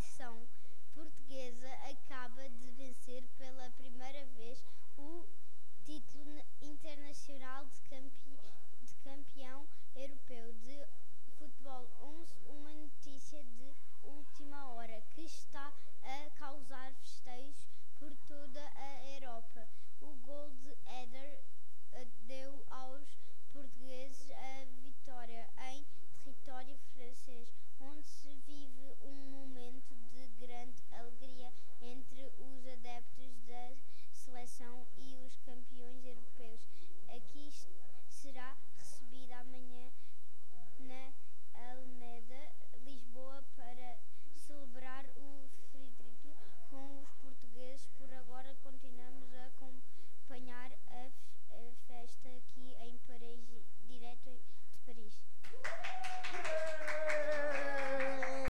paixão